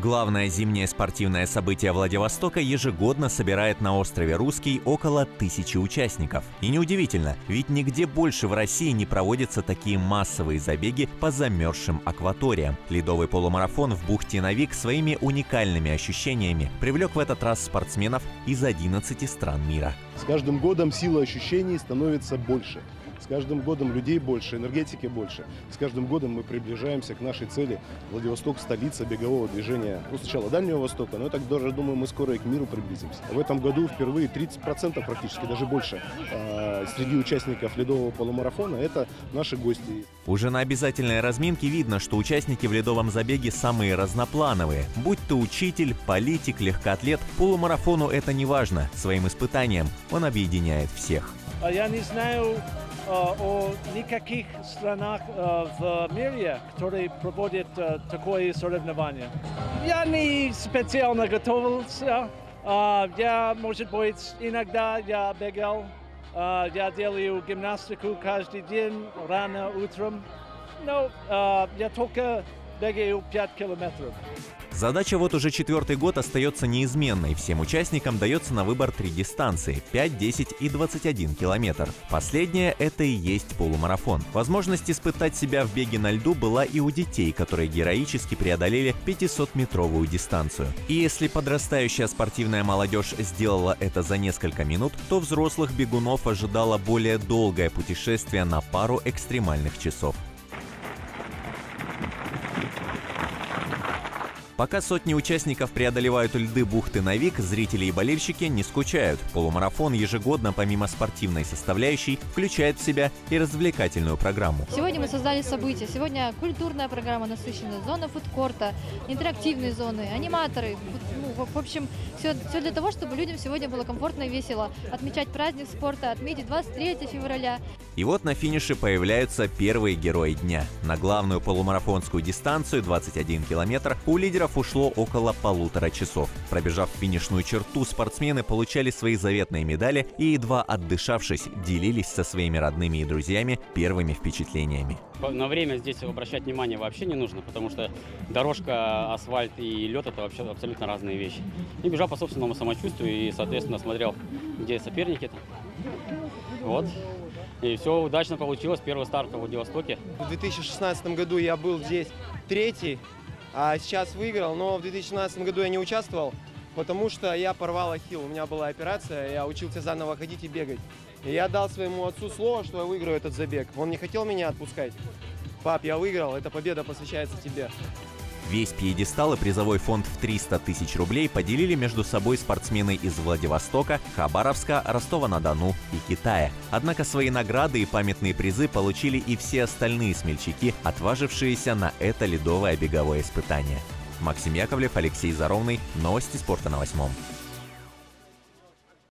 Главное зимнее спортивное событие Владивостока ежегодно собирает на острове Русский около тысячи участников. И неудивительно, ведь нигде больше в России не проводятся такие массовые забеги по замерзшим акваториям. Ледовый полумарафон в бухте Навик своими уникальными ощущениями привлек в этот раз спортсменов из 11 стран мира. С каждым годом сила ощущений становится больше. С каждым годом людей больше, энергетики больше. С каждым годом мы приближаемся к нашей цели. Владивосток – столица бегового движения. Ну, сначала Дальнего Востока, но я так даже думаю, мы скоро и к миру приблизимся. В этом году впервые 30% практически, даже больше, э, среди участников ледового полумарафона – это наши гости. Уже на обязательной разминке видно, что участники в ледовом забеге самые разноплановые. Будь то учитель, политик, легкоатлет, полумарафону это не важно. Своим испытанием он объединяет всех. Я не знаю э, о никаких странах э, в мире, которые проводят э, такое соревнование. Я не специально готовился. Э, Я, может быть, иногда я бегал. Э, Я делаю гимнастику каждый день, рано утром. Но э, я только бегаю 5 километров. Задача вот уже четвертый год остается неизменной. Всем участникам дается на выбор три дистанции – 5, 10 и 21 километр. Последняя – это и есть полумарафон. Возможность испытать себя в беге на льду была и у детей, которые героически преодолели 500-метровую дистанцию. И если подрастающая спортивная молодежь сделала это за несколько минут, то взрослых бегунов ожидало более долгое путешествие на пару экстремальных часов. Пока сотни участников преодолевают льды бухты Навик, зрители и болельщики не скучают. Полумарафон ежегодно, помимо спортивной составляющей, включает в себя и развлекательную программу. Сегодня мы создали событие. Сегодня культурная программа насыщенная, зона фудкорта, интерактивные зоны, аниматоры. Ну, в- в общем, все, все для того, чтобы людям сегодня было комфортно и весело отмечать праздник спорта, отметить 23 февраля. И вот на финише появляются первые герои дня. На главную полумарафонскую дистанцию 21 километр у лидеров ушло около полутора часов. Пробежав финишную черту, спортсмены получали свои заветные медали и, едва отдышавшись, делились со своими родными и друзьями первыми впечатлениями. На время здесь обращать внимание вообще не нужно, потому что дорожка, асфальт и лед это вообще абсолютно разные вещи. И бежал по собственному самочувствию и, соответственно, смотрел, где соперники. Вот. И все удачно получилось. Первый старт в Владивостоке. В 2016 году я был здесь третий, а сейчас выиграл, но в 2017 году я не участвовал, потому что я порвал ахилл. У меня была операция, я учился заново ходить и бегать. И я дал своему отцу слово, что я выиграю этот забег. Он не хотел меня отпускать. Пап, я выиграл, эта победа посвящается тебе. Весь пьедестал и призовой фонд в 300 тысяч рублей поделили между собой спортсмены из Владивостока, Хабаровска, Ростова-на-Дону и Китая. Однако свои награды и памятные призы получили и все остальные смельчаки, отважившиеся на это ледовое беговое испытание. Максим Яковлев, Алексей Заровный. Новости спорта на восьмом.